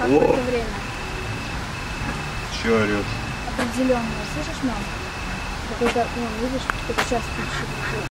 Какое-то время. Че орет? Определенное. Слышишь, мам? Какой-то, ну, видишь, какой-то час включил.